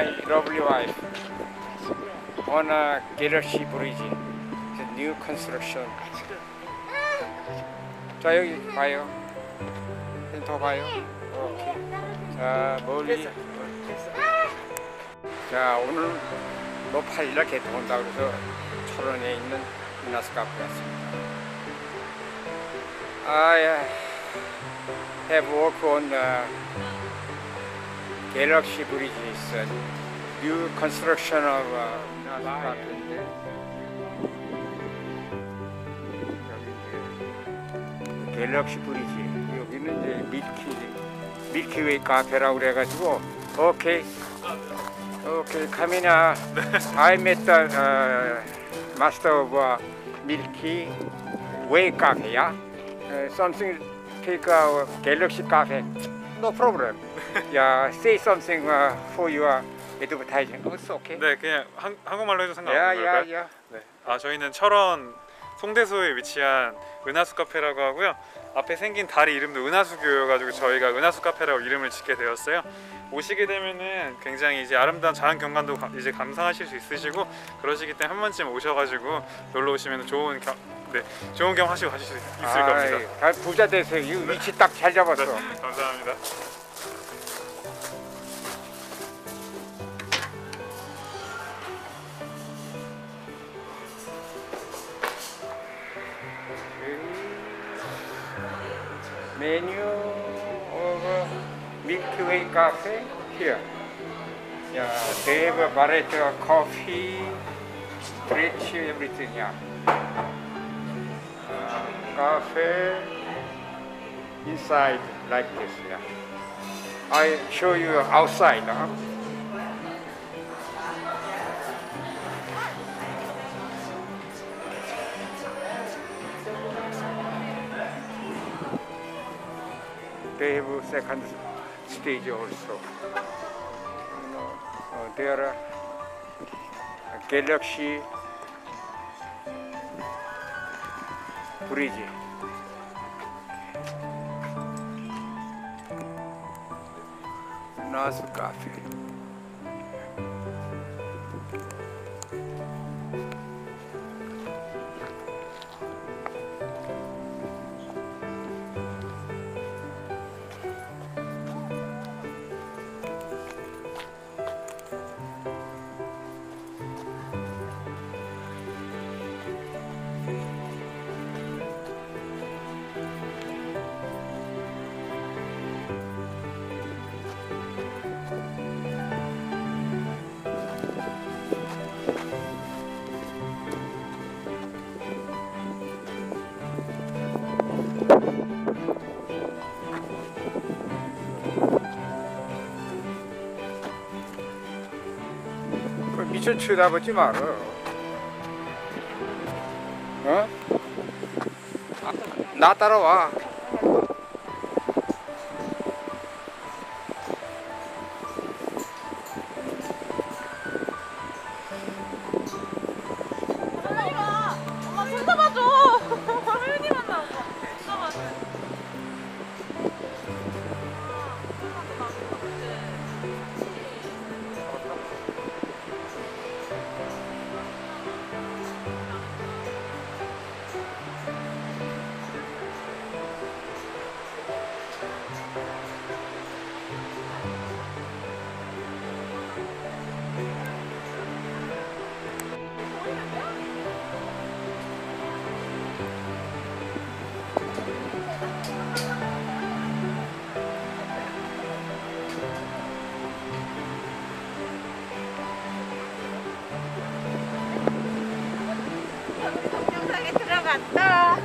my lovely wife on a Galaxy Bridge. A new construction. 자 여기 봐요. 더 봐요. 오케이. 자 멀리. 자 오늘 뭐 8일날 개통한다 그래서 철원에 있는 미나스 카페 왔습니다. I have worked on uh, Construction of uh, 미나스 카페인데 여기 이제 갤럭시 브리지 여기는 이제 밀키 밀키웨이 카페라고 그래 가지고 오케이 오케이 카미나 uh, of uh, Milky Way cafe yeah uh, something take uh, Galaxy cafe no problem yeah say something uh, for your advertising it's okay 네, 그냥 한, 한국말로 해도 상관없는 yeah 걸까요? yeah yeah 네. 아, 저희는 철원 송대소에 위치한 은하수 카페라고 하고요. 앞에 생긴 다리 이름도 은하수교여가지고 저희가 은하수 카페라고 이름을 짓게 되었어요. 오시게 되면은 굉장히 이제 아름다운 자연 경관도 가- 이제 감상하실 수 있으시고 그러시기 때문에 한 번쯤 오셔가지고 놀러 오시면 좋은 경, 네, 좋은 경험 하시고 가실 수 있- 있을 겁니다. 아이, 부자 되세요 이 위치 딱 잘 잡았어 네, 감사합니다. uh, Milky Cafe here. Yeah, they have a variety of coffee, stretch, everything. Yeah. Uh, cafe inside like this. Yeah. I show you outside. Huh? they have second stage also. You know, uh, there are Galaxy Bridge. Nice coffee. 쳐 쳐다보지 마라. 어? 아, 나 따라와. 갔다.